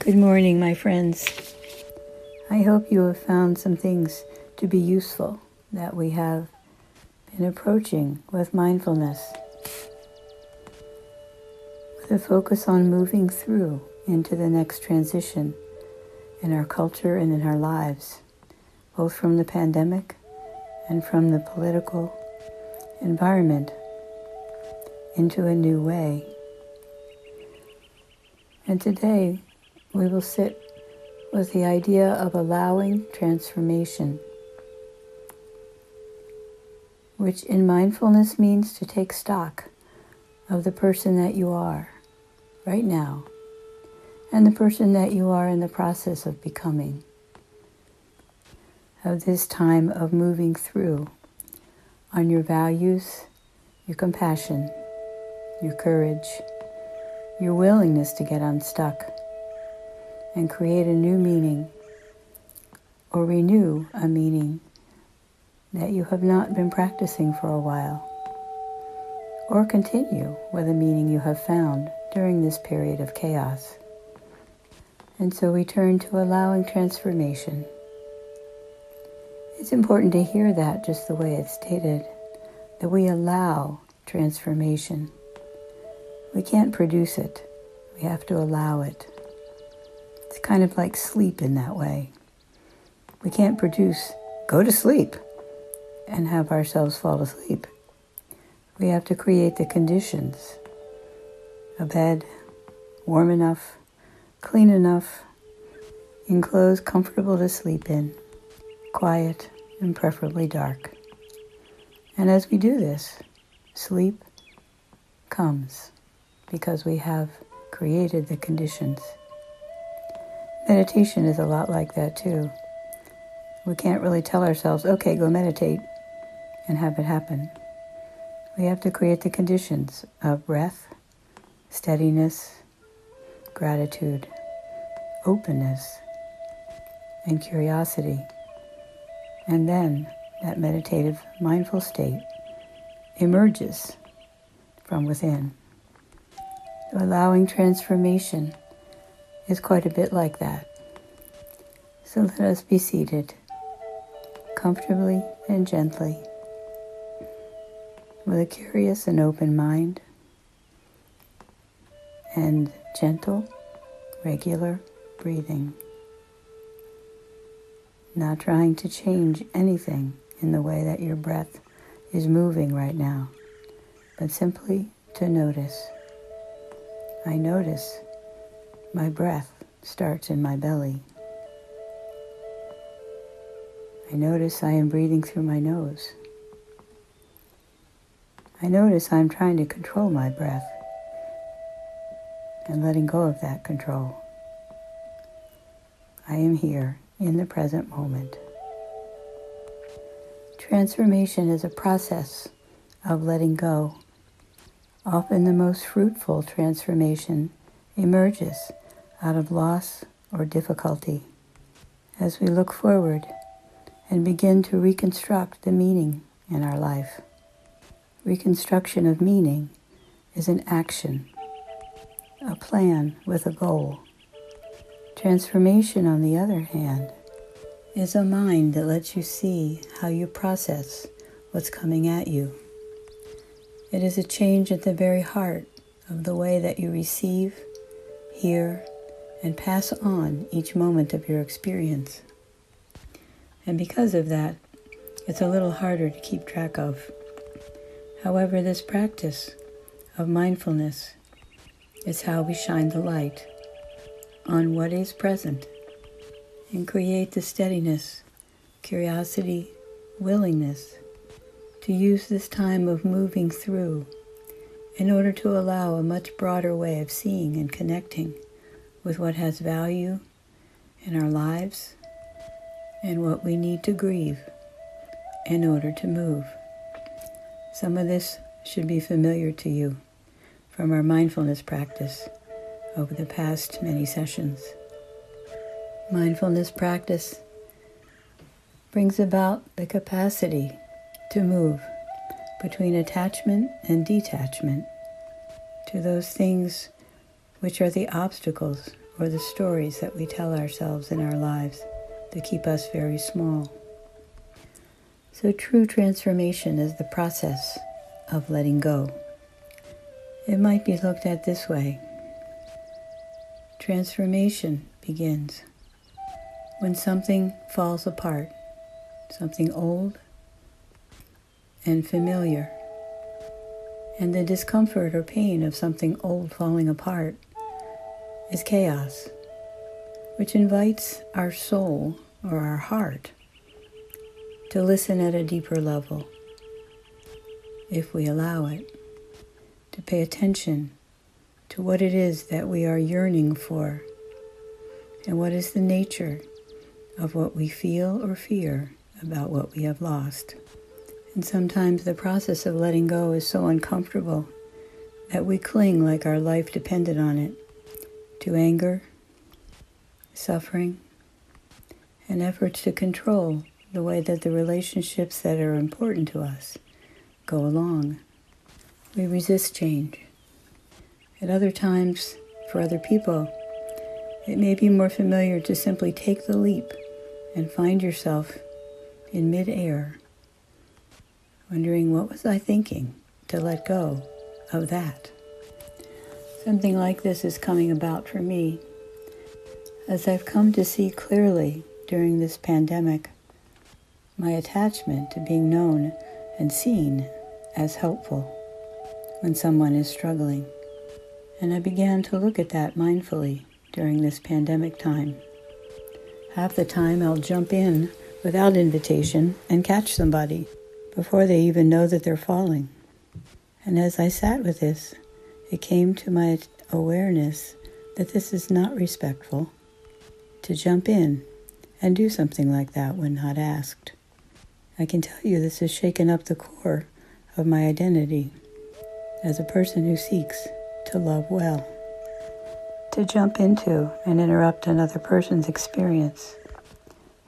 Good morning, my friends. I hope you have found some things to be useful that we have been approaching with mindfulness, with a focus on moving through into the next transition in our culture and in our lives, both from the pandemic and from the political environment into a new way. And today we will sit with the idea of allowing transformation, which in mindfulness means to take stock of the person that you are right now and the person that you are in the process of becoming, of this time of moving through on your values, your compassion, your courage, your willingness to get unstuck and create a new meaning or renew a meaning that you have not been practicing for a while, or continue with a meaning you have found during this period of chaos. And so we turn to allowing transformation. It's important to hear that just the way it's stated, that we allow transformation. We can't produce it, we have to allow it. Kind of like sleep in that way. We can't produce, go to sleep, and have ourselves fall asleep. We have to create the conditions a bed, warm enough, clean enough, enclosed, comfortable to sleep in, quiet, and preferably dark. And as we do this, sleep comes because we have created the conditions. Meditation is a lot like that too. We can't really tell ourselves, okay, go meditate and have it happen. We have to create the conditions of breath, steadiness, gratitude, openness, and curiosity. And then that meditative, mindful state emerges from within, allowing transformation is quite a bit like that. So let us be seated comfortably and gently with a curious and open mind and gentle, regular breathing. Not trying to change anything in the way that your breath is moving right now, but simply to notice. I notice my breath starts in my belly. I notice I am breathing through my nose. I notice I'm trying to control my breath and letting go of that control. I am here in the present moment. Transformation is a process of letting go. Often the most fruitful transformation emerges out of loss or difficulty as we look forward and begin to reconstruct the meaning in our life. Reconstruction of meaning is an action, a plan with a goal. Transformation, on the other hand, is a mind that lets you see how you process what's coming at you. It is a change at the very heart of the way that you receive, hear, and pass on each moment of your experience. And because of that, it's a little harder to keep track of. However, this practice of mindfulness is how we shine the light on what is present and create the steadiness, curiosity, willingness to use this time of moving through in order to allow a much broader way of seeing and connecting with what has value in our lives and what we need to grieve in order to move. Some of this should be familiar to you from our mindfulness practice over the past many sessions. Mindfulness practice brings about the capacity to move between attachment and detachment to those things which are the obstacles or the stories that we tell ourselves in our lives that keep us very small. So, true transformation is the process of letting go. It might be looked at this way transformation begins when something falls apart, something old and familiar. And the discomfort or pain of something old falling apart is chaos, which invites our soul or our heart to listen at a deeper level, if we allow it, to pay attention to what it is that we are yearning for and what is the nature of what we feel or fear about what we have lost. And sometimes the process of letting go is so uncomfortable that we cling like our life depended on it to anger, suffering, and efforts to control the way that the relationships that are important to us go along. We resist change. At other times, for other people, it may be more familiar to simply take the leap and find yourself in midair, wondering what was I thinking to let go of that. Something like this is coming about for me as I've come to see clearly during this pandemic my attachment to being known and seen as helpful when someone is struggling. And I began to look at that mindfully during this pandemic time. Half the time I'll jump in without invitation and catch somebody before they even know that they're falling. And as I sat with this, it came to my awareness that this is not respectful to jump in and do something like that when not asked. I can tell you this has shaken up the core of my identity as a person who seeks to love well. To jump into and interrupt another person's experience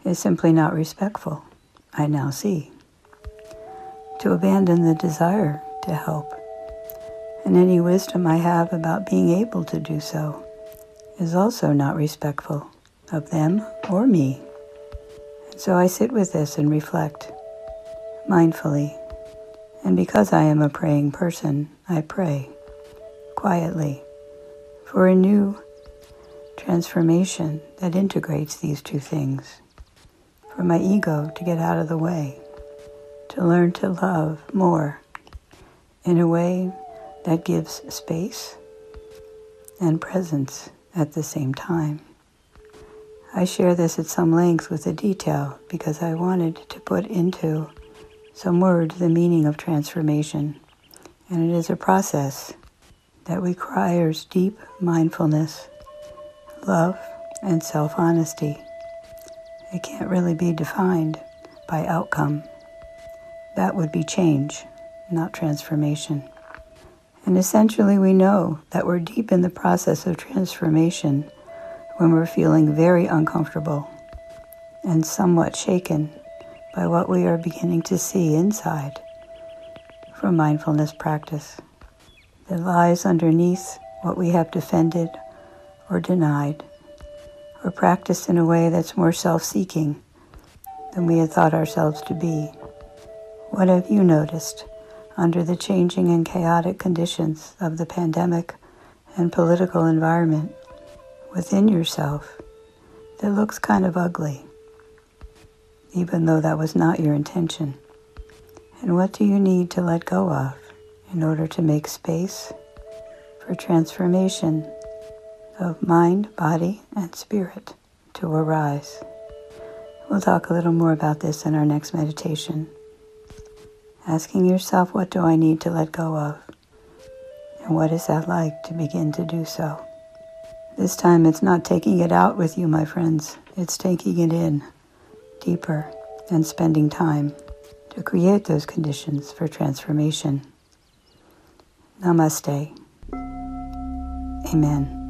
is simply not respectful, I now see. To abandon the desire to help and any wisdom I have about being able to do so is also not respectful of them or me. And so I sit with this and reflect mindfully. And because I am a praying person, I pray quietly for a new transformation that integrates these two things. For my ego to get out of the way, to learn to love more in a way that gives space and presence at the same time. I share this at some length with the detail because I wanted to put into some words the meaning of transformation, and it is a process that requires deep mindfulness, love, and self honesty. It can't really be defined by outcome. That would be change, not transformation. And essentially, we know that we're deep in the process of transformation when we're feeling very uncomfortable and somewhat shaken by what we are beginning to see inside from mindfulness practice that lies underneath what we have defended or denied or practiced in a way that's more self seeking than we had thought ourselves to be. What have you noticed under the changing and chaotic conditions of the pandemic and political environment within yourself that looks kind of ugly, even though that was not your intention? And what do you need to let go of? in order to make space for transformation of mind, body, and spirit to arise. We'll talk a little more about this in our next meditation. Asking yourself, what do I need to let go of? And what is that like to begin to do so? This time it's not taking it out with you, my friends. It's taking it in deeper and spending time to create those conditions for transformation. Namaste. Amen.